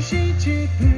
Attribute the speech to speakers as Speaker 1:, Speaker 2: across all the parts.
Speaker 1: appreciate you.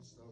Speaker 2: cristão.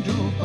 Speaker 1: de după